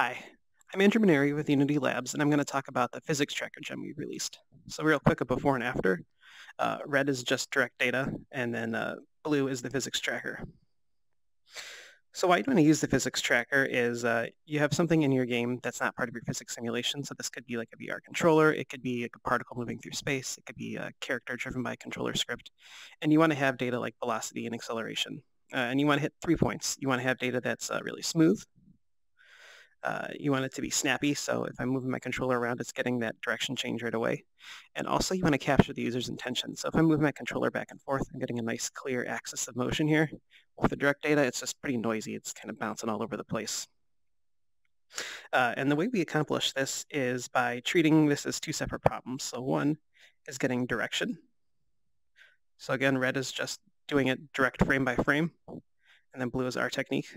Hi, I'm Andrew Maneri with Unity Labs, and I'm going to talk about the physics tracker gem we released. So real quick, a before and after. Uh, red is just direct data, and then uh, blue is the physics tracker. So why you want to use the physics tracker is uh, you have something in your game that's not part of your physics simulation. So this could be like a VR controller. It could be a particle moving through space. It could be a character driven by a controller script. And you want to have data like velocity and acceleration. Uh, and you want to hit three points. You want to have data that's uh, really smooth, uh, you want it to be snappy, so if I'm moving my controller around, it's getting that direction change right away. And also you want to capture the user's intention. So if I'm moving my controller back and forth, I'm getting a nice clear axis of motion here. With the direct data, it's just pretty noisy. It's kind of bouncing all over the place. Uh, and the way we accomplish this is by treating this as two separate problems. So one is getting direction. So again, red is just doing it direct frame by frame, and then blue is our technique.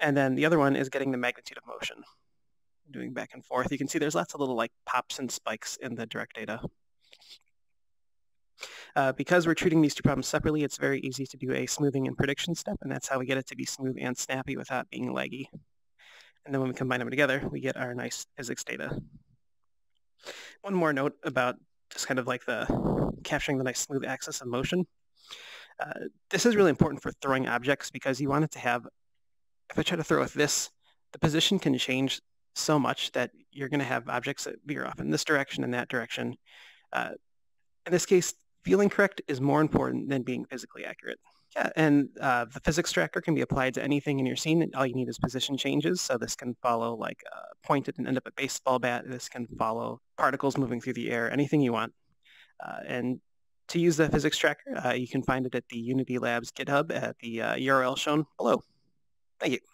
And then the other one is getting the magnitude of motion, doing back and forth. You can see there's lots of little like pops and spikes in the direct data. Uh, because we're treating these two problems separately, it's very easy to do a smoothing and prediction step, and that's how we get it to be smooth and snappy without being laggy. And then when we combine them together, we get our nice physics data. One more note about just kind of like the capturing the nice smooth axis of motion. Uh, this is really important for throwing objects because you want it to have if I try to throw with this, the position can change so much that you're going to have objects that veer off in this direction and that direction. Uh, in this case, feeling correct is more important than being physically accurate. Yeah, and uh, the physics tracker can be applied to anything in your scene. All you need is position changes. So this can follow like uh, pointed and end up a baseball bat. This can follow particles moving through the air, anything you want. Uh, and to use the physics tracker, uh, you can find it at the Unity Labs GitHub at the URL uh, shown below. Thank you.